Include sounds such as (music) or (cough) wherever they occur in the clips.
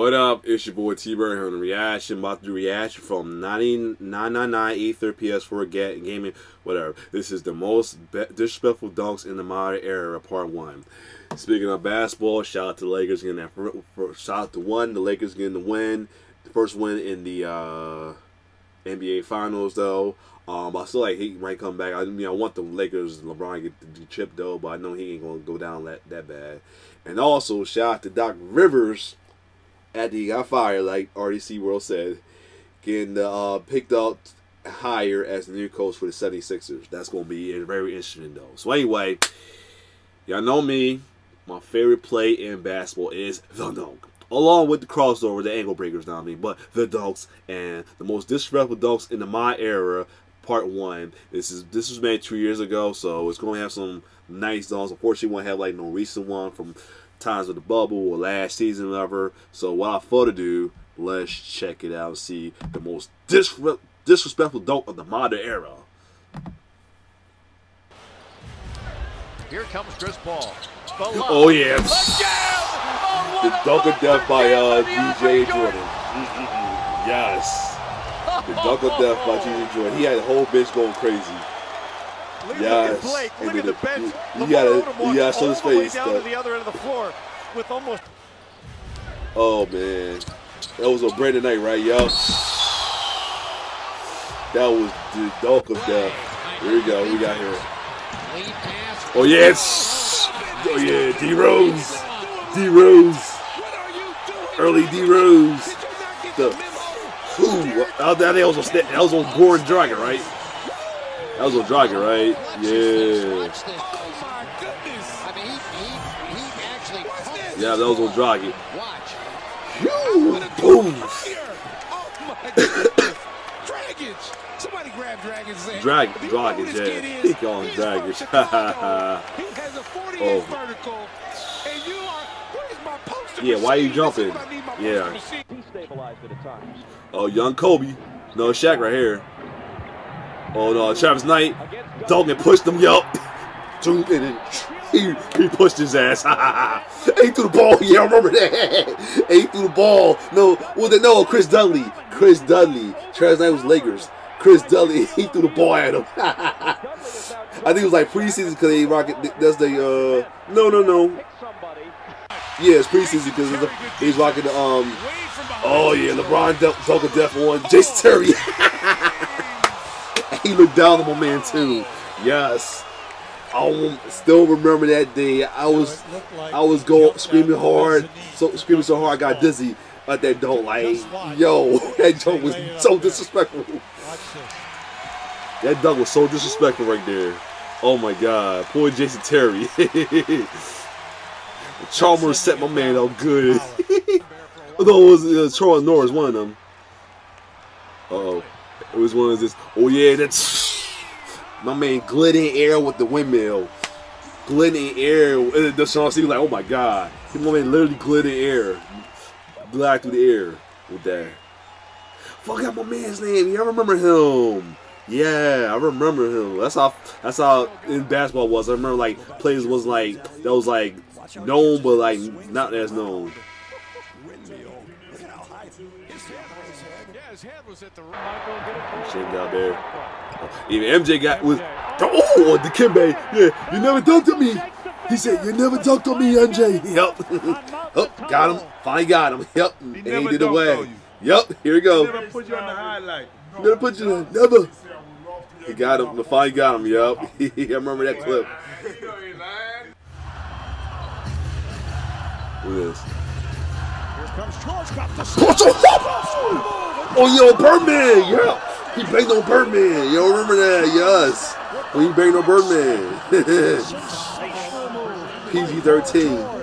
what up? It's your boy T-Bear here on reaction. About to do reaction from 999 PS4 gaming, whatever. This is the most disrespectful dunks in the modern era, part one. Speaking of basketball, shout out to the Lakers getting that. For, for, shout out to one, the Lakers getting the win, the first win in the uh, NBA Finals though. Um, I still like he might come back. I mean, I want the Lakers, LeBron get the chip though, but I know he ain't gonna go down that that bad. And also, shout out to Doc Rivers at the got fired, like RDC World said, getting uh, picked up higher as the new coach for the 76ers. That's going to be very interesting, though. So, anyway, y'all know me. My favorite play in basketball is the dunk. Along with the crossover, the angle breakers, not me, but the dunks and the most disrespectful dunks in the my era, part one. This is this was made two years ago, so it's going to have some nice songs. Unfortunately, won't have like no recent one from times of the bubble or last season ever. So what I thought to do, let's check it out and see the most disre disrespectful dunk of the modern era. Here comes Chris Paul. Oh yeah. The dunk of death by uh, DJ Jordan. Mm -mm -mm. Yes. The dunk of death by DJ Jordan. He had the whole bitch going crazy. Yes. Look Blake. Look at the bench. You, you gotta, you gotta show his face. Down to the other end of the floor with almost. Oh man, that was a Brandon Knight, right, y'all? That was the dunk of death. Here we go. We got here. Oh yes. Oh yeah, D Rose. D Rose. Early D Rose. The who? That was on that was on Goran Dragic, right? That was on Dragic, right? Yeah. Yeah, that was on Dragic. Boom. Somebody grab Dragic. Drag, Dragic, yeah. He called him Dragic. (laughs) oh. Yeah, why are you jumping? Yeah. Oh, young Kobe. No, Shaq right here. Oh no, Travis Knight, Dalton pushed him, yup. (laughs) (laughs) He, he pushed his ass. (laughs) Ain't threw the ball. Yeah, I remember that. Ain't threw the ball. No, well, no, Chris Dudley. Chris Dudley. Travis Knight was Lakers. Chris Dudley, he threw the ball at him. I think it was like preseason because they rocket. That's the uh. No, no, no. Yeah, it's preseason because he's rocking the um. Oh yeah, LeBron Duncan Def one. Jason Terry. He looked down on my man too. Yes. I still remember that day. I was I was going screaming hard, so screaming so hard I got dizzy at that dunk. Like, yo, (laughs) that dunk was so disrespectful. That dunk was so disrespectful right there. Oh my god, poor Jason Terry. (laughs) Chalmers set my man up good. (laughs) Although it was uh, Charles Norris, one of them. Uh oh. It was one of this. Oh yeah, that's (laughs) my man gliding air with the windmill. Gliding air. The song seems like, oh my god. My man literally gliding air. Glide through the air with that. Fuck out my man's name. I remember him. Yeah, I remember him. That's how that's how in basketball was. I remember like players was like that was like known but like not as known. Shit out there. Even MJ got was oh, oh, oh Dikembe. Yeah, you never dunked on me. He said, You never dunked on me, MJ. Yep. oh, got him. Finally got him. Yep. He and he did away. Yep. Here we go. Never put you on the highlight. Never put you on. Never. He got him. The finally got him. Yep. (laughs) I remember that clip. Look at this. Here comes George. Got the Oh, yo, Birdman, yeah. He banged on Birdman. Yo, remember that? Yes. When he banged on Birdman. (laughs) PG-13.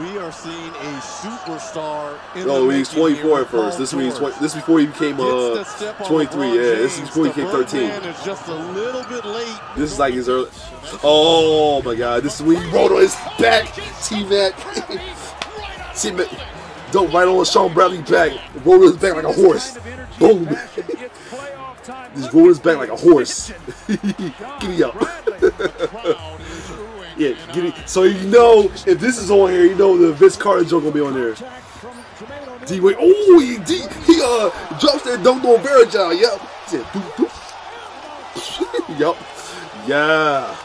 We are seeing a superstar. In oh, he's 24 at first. This means this before he became uh 23. Yeah, this is before he became 13. Is just a little bit late. This is like his early. Oh my God! This is when he rolled on his back. T-Mac. (laughs) T Mac. Don't right on Shawn Bradley back. Roll his back like a horse. Boom. Just roll his back like a horse. (laughs) Giddy up. (laughs) Yeah, it. So you know if this is on here, you know the Vince Carter joke gonna be on there. D Wade, oh he D, he uh drops that dunk on Varejao. Yep. Yep. Yeah.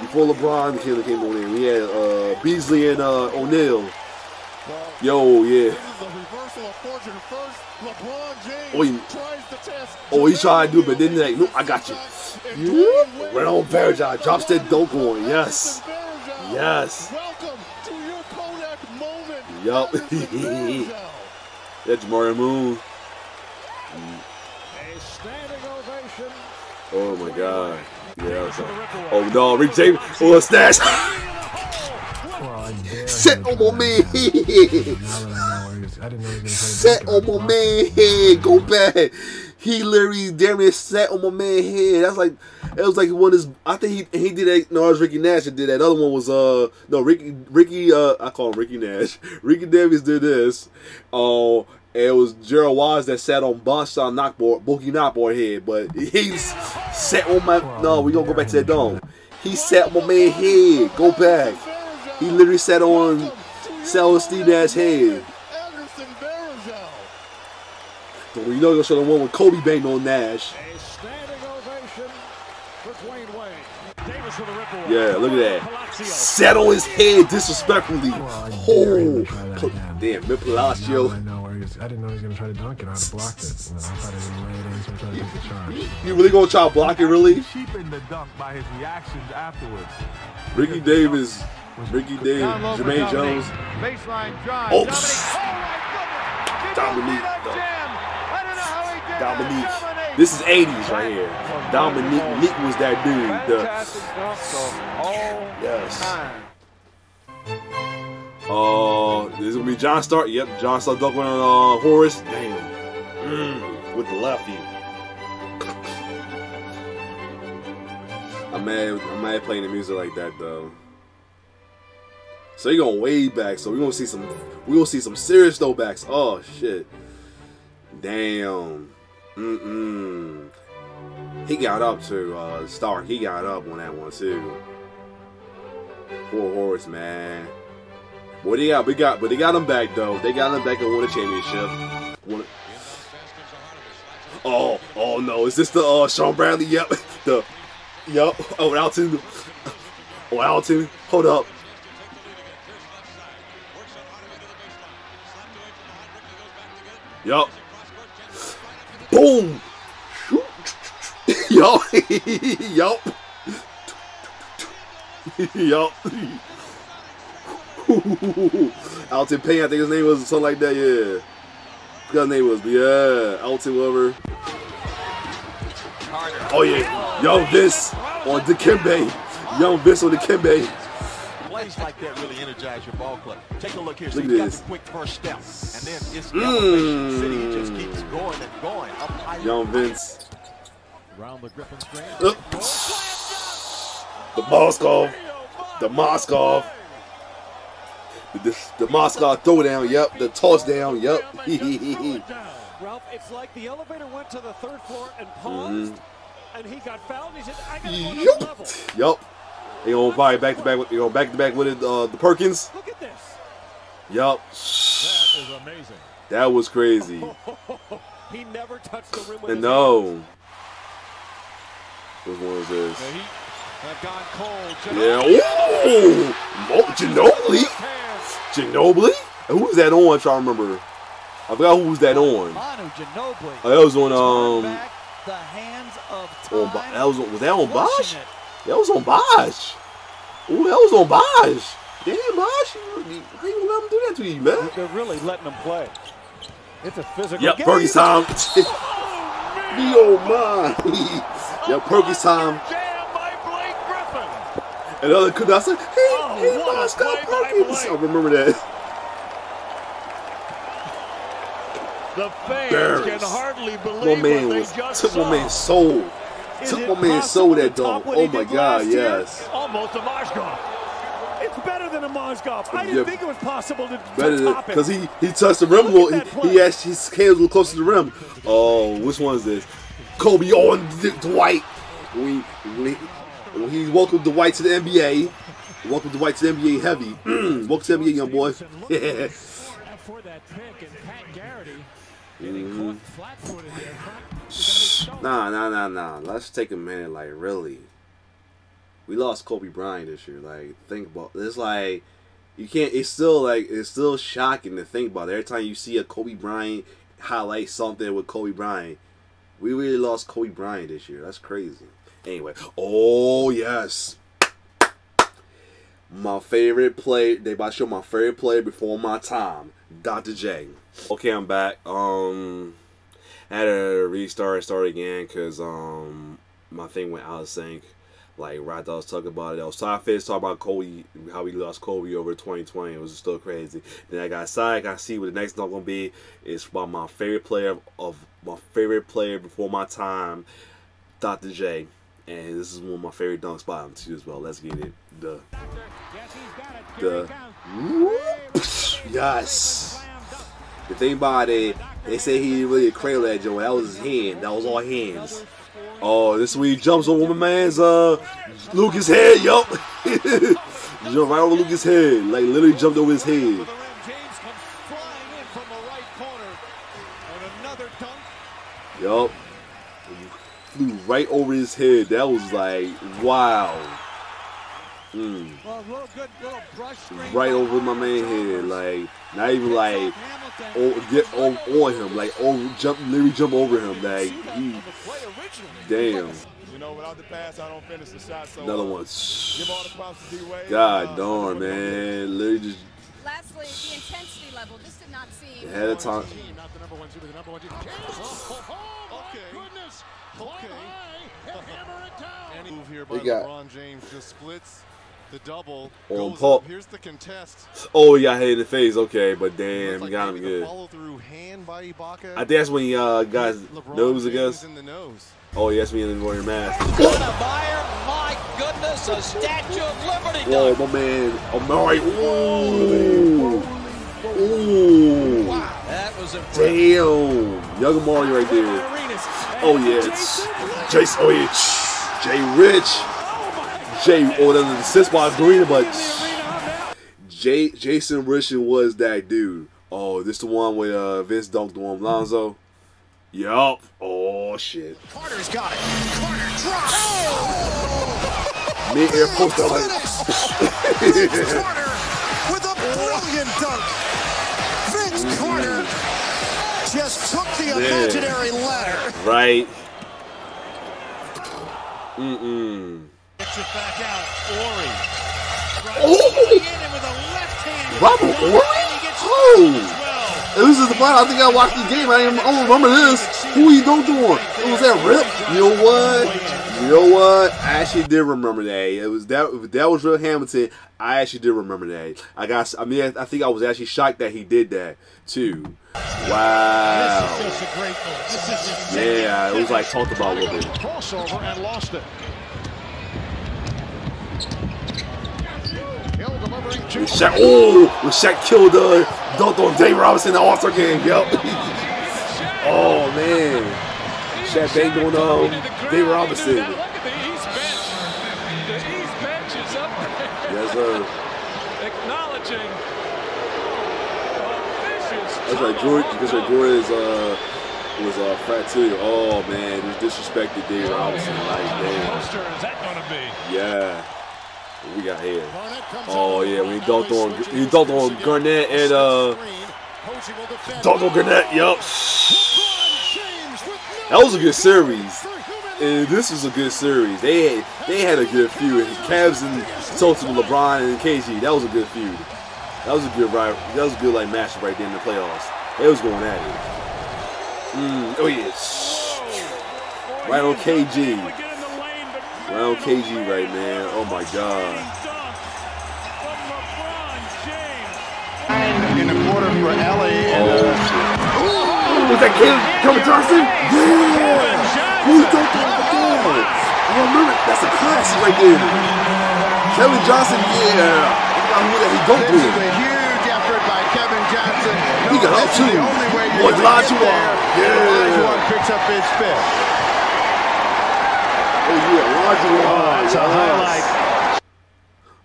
Before LeBron came, came on in, we had uh, Beasley and uh, O'Neal. Yo, yeah. Oh, he, oh, he tried to do it, but then like, no, I got you. (laughs) Yeah. Right on Varejao, drops that dunk on. Yes. Yes. Yup. That's Mario Moon. Oh my god. Yeah. Oh no, Rick James. Oh, a stash. (laughs) Set on my man (laughs) Set on my man head. Go back. He literally damn near sat on my man head. That's like it was like one of his. I think he he did that. No, it was Ricky Nash that did that. The other one was uh no Ricky Ricky uh I call him Ricky Nash. (laughs) Ricky Davis did this. Oh. Uh, it was Gerald Wise that sat on Boston knockboard, Boogie knockboard head, but he's sat on my. No, we gonna go back to that dome. He sat on my man head. Go back. He literally sat on, sat on Steve Nash head. So you know you're gonna show the one with Kobe banged on Nash. Yeah, look at that. Sat on his head disrespectfully. Oh, damn, Mick Palacio. I didn't know he was gonna try to dunk it. I'd have blocked it. You I thought he was gonna lay it in, so I tried to take the charge. You really gonna try to block it, really? Cheapened the dunk by his reactions afterwards. Ricky Davis, Ricky Davis, Jermaine Jones. Baseline drive. Oh, Dominique. Dominique. Dominique. This is 80s right here. Dominique Nick was that dude. The, yes. Uh, this is gonna be John Stark. Yep, John Stark dunking on uh, Horace. Damn. Mm, with the lefty. I'm mad. I'm mad playing the music like that though. So you're going way back. So we're gonna see some. We gonna see some serious throwbacks. Oh shit. Damn. Mm mm. He got up to uh, Stark. He got up on that one too. Poor Horace, man. What they got? We got, but they got him back though. They got him back and won a championship. Won oh, oh no! Is this the uh, Shawn Bradley? Yep. (laughs) The, yep. Oh, Alton. Oh, Alton. Hold up. Yup. Boom. (laughs) Yup. (laughs) yup. (laughs) yup. Alton Payne, I think his name was something like that, yeah. What his name was, but yeah, Alton Weber. Oh yeah, Young Vince on Dikembe. Young Vince on Dikembe. Plays like that really energize your ball club. Take a look here. Look so at you got this. the quick first step, and then it's Mm. elevation. City just keeps going and going. Up higher. Young Vince. Round the Griffin screen. Uh, the Mozgov. The Mozgov. The, the Mozgov throwdown, yep. The toss down, yep. (laughs) Ralph, it's like the elevator went to the third floor and paused, and he got fouled. He said, "I got to go another level." Yup. They gonna probably back to back with you know back to back with it, uh, the Perkins. Look at this. Yup. That is amazing. That was crazy. (laughs) He never touched the rim with And no. Which one was this? The Heat have gone cold. Yeah. Ooh. Ginobili. Ginobili? Who was that on? I'm trying to remember. I forgot who was that on. Manu Ginobili. Oh, that was on um. back the hands of On, that was was that on Bosh? it. That was on Bosh. Ooh, that was on Bosh. Damn, Bosh, you, how you let him do that to you, man? They're really letting him play. It's a physical Yep, game. Perky's time. Me oh (laughs) my. yep, Perky's time. Jam by Blake Griffin. And the other could I said, hey, Oh, hey, Bosh got Perkins. I remember that. The fans can hardly believe what they was just took saw. my man's soul. Is Took my man's possible soul that dog. Oh my God, last year? yes. Almost a Mozgov. It's better than a Mozgov. I didn't think it was possible to, to Better than top it. because he he touched the rim. Look Well, at that he, he actually his hands were close to the rim. Oh, which one is this? Kobe on D- Dwight. When he, when he, when he welcomed Dwight to the NBA. Welcome to White to the NBA Heavy. (clears throat) Welcome to the NBA, young boy. (laughs) Yeah. Mm-hmm. For that pick and Pat Garrity flat-footed there. He's gonna be Nah, nah, nah, nah. Let's take a minute. Like, really, we lost Kobe Bryant this year. Like, think about it's like you can't. It's still like it's still shocking to think about. Every time you see a Kobe Bryant highlight something with Kobe Bryant, we really lost Kobe Bryant this year. That's crazy. Anyway, oh yes, my favorite play. They about to show my favorite play before my time, Dr. J. Okay, I'm back. Um. I had to restart, start again, cause um my thing went out of sync. Like right, I was talking about it. I was talking, talking about Kobe, how we lost Kobe over 2020. It was still crazy. Then I got psyched. I see what the next one gonna be. It's about my favorite player of, of my favorite player before my time, Dr. J. And this is one of my favorite dunks by him too as well. Let's get it. The the yes. The thing about it, they say he really cradle that joint. That was his hand. That was all hands. Oh, this is when he jumps over my man's uh Lucas head. Yup. (laughs) Jump right over Lucas head. Like literally jumped over his head. Yup. Flew right over his head. That was like wow. Mm. Well, a little good little brush screen Right over my man head. Like not even like oh, get on, on him. Like oh jump literally jump over him. Like he The play originally. damn. You know, without the pass, I don't finish the shot. So Another uh, one. Give all the props to D-Wade. God Uh, darn, man. Literally just Lastly, the intensity level just did not seem. ahead of time. Not the number one seed, but the number one team. Oh, my Okay. goodness. Okay. high and hammer it down. And move here by got- LeBron James just splits the double. On goes Paul- up. Here's the contest. Oh, he got hit in the face. Okay, but damn, Looks he like got him good. Follow through hand by Ibaka. I think that's when he uh, got his LeBron nose, I guess. in the nose. Oh, yes, me and wearing mask. Stoudemire, my goodness, a Statue of Liberty Whoa, dunk. my man, Amare. Ooh, That was impressive. damn, young Amare right there. Oh yes, Jason. Oh yeah, Jay Rich. Jay. Oh, that's an assist by Green, but Jay Jason Richard was that dude. Oh, this the one with uh, Vince dunked on Lonzo. Yup. Oh shit. Carter's got it. Carter drops. Mid air post up like. (laughs) took the imaginary ladder. Right. Mm-mm. Gets it back out. Horry. Oh! In with a left hand. Robert Horry? Oh! This is the final. I think I watched the game. I, am, I don't remember this. Who he don't do on? It was that Rip. You know what? You know what? I actually did remember that. It was that. That was real Hamilton. I actually did remember that. I got. I mean, I think I was actually shocked that he did that too. Wow. This is just a great move. This is just Yeah, it was like talked about a little bit. crossover and lost it. Hill delivering to When Shaq, oh, when Shaq killed uh, dunked on Dave Robinson in the All Star game. Yep. (laughs) oh man, Shaq banged on um, Dave Robinson. Look at the East bench. The East bench is up there Yes, sir. (laughs) acknowledging a vicious That's right, George. Because right, George is uh was uh fat too. Oh man, he disrespected Dave Robinson. Like damn. poster is that going to be? Yeah. What we got here? Oh yeah, he dunked on he dunked on Garnett and uh dunked on Garnett. Yup. That was a good series. And this was a good series. They had they had a good feud. Cavs and Celtics with LeBron and KG. That was a good feud. That was a good ride. That was a good like matchup right there in the playoffs. They was going at it. Mm, oh yes. Right on KG. Right on KG right man. Oh my god. In the quarter for LA. Oh shit. Was that kid Kevin Johnson? Yeah! Who dunked on the ball? I remember that's a classic right there. Kevin Johnson, yeah. I forgot who that he dunked on. huge effort by Kevin Johnson. He got up too. Boy, Olajuwon. Yeah. picks up his fifth. Oh yeah, Olajuwon. Oh, it's a highlight.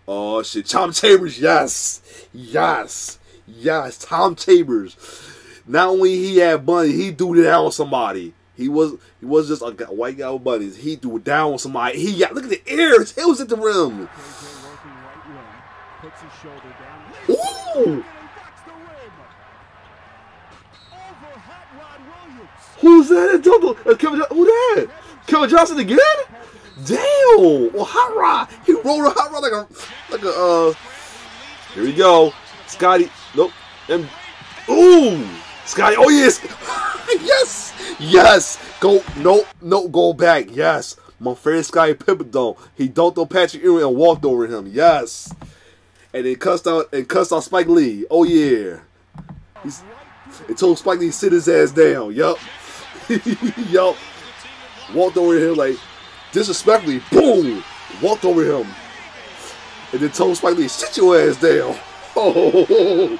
Oh Oh shit, Tom Chambers, yes, yes, yes, Tom Chambers. Not only he had money, he threw it down on somebody. He was he was just a white guy with bunnies. He threw it down on somebody. He got look at the ears. Head was at the rim. Ooh. Who's that? A Double? Uh, Kevin, who that? Kevin Johnson again? Damn! Well, hot rod. He rolled a hot rod like a like a. uh Here we go, Scotty. Nope. And ooh, Scotty. Oh yes, (laughs) yes, yes. Go no no go back. Yes, my friend Scotty Pippen don't. He dunked on Patrick Ewing and walked over him. Yes, and then cussed out and cussed out Spike Lee. Oh yeah. He's, it told Spike Lee sit his ass down. Yup. (laughs) yup. Walked over him like disrespectfully. Boom. Walked over him. And then told Spike Lee, sit your ass down. (laughs) Oh.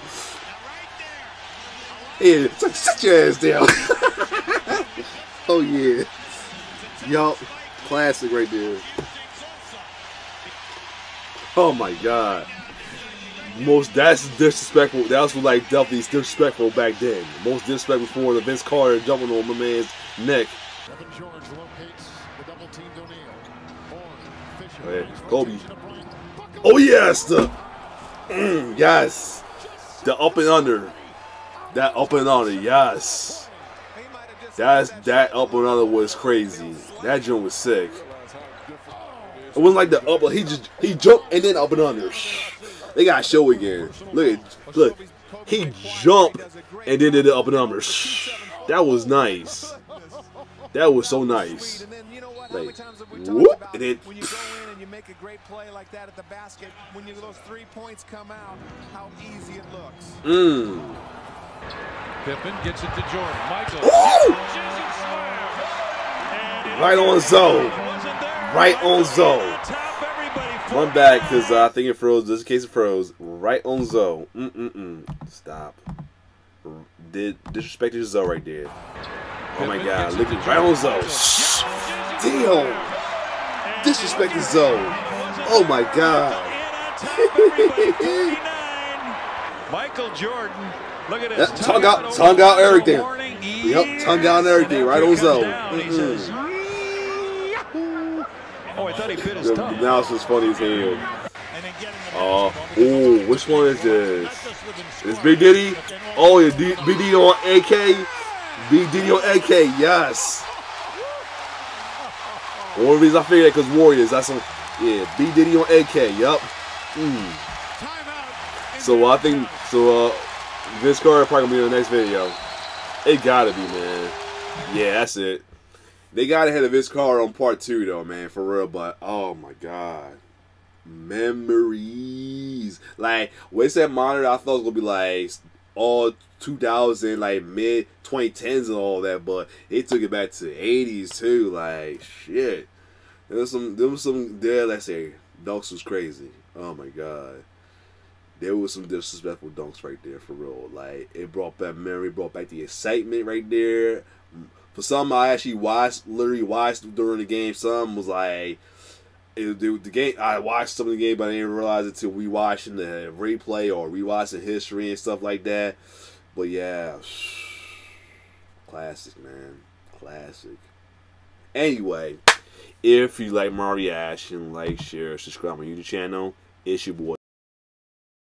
Yeah, it's like, sit your ass down. (laughs) oh yeah. Yup. Classic right there. Oh my god most that's disrespectful. That was like definitely disrespectful back then. Most disrespectful for the Vince Carter jumping on my man's neck. Oh, yeah. Kobe. Oh yes, the mm, yes, the up and under, that up and under, yes. That's that up and under was crazy. That jump was sick. It wasn't like the up. He just he jumped and then up and under. They got show again. Look at look. He jumped and then did the up and under. That was nice. That was so nice. Like, whoop, and then when you go in and you make a great play like that at the basket, when you, those three points come out, how easy it looks. Mmm. Pippen gets it to Jordan. Michael. Right on zone. Right on zone. One back because uh, I think it froze. just in case it froze. Right on Zoe. Mm mm mm. Stop. Did disrespected Zoe right there. Oh my God! Look at right on Zoe. Shh. Damn. Disrespected Zoe. Oh my God. (laughs) Michael Jordan. Look at this. Yep, tongue out, tongue out everything. Yep, tongue out everything. Right on Zoe. Oh, I thought he bit his tongue. Now it's just funny as hell. Uh, oh, which one is this? Is Big Diddy? Oh, yeah, D Big Diddy on AK? Big Diddy on AK, yes. One reason I figured that because Warriors, that's some, yeah, Big Diddy on AK, yup. Mm. So I think, so uh, Vince Carter probably gonna be in the next video. It gotta be, man. Yeah, that's it. They got ahead of his car on part two, though, man, for real. But oh my god, memories. Like, what's that monitor? I thought it was gonna be like all 2000, like mid 2010s and all that, but it took it back to 80s too. Like, shit. There was some, there was some there. Let's say dunks was crazy. Oh my god. There was some disrespectful dunks right there for real. Like it brought back memory, brought back the excitement right there for some, I actually watched, literally watched during the game. Some was like, it, the, the game. I watched some of the game, but I didn't realize it until we watching the replay or rewatching history and stuff like that. But yeah, (sighs) classic, man, classic. Anyway, if you like my reaction, like, share, subscribe my YouTube channel. It's your boy.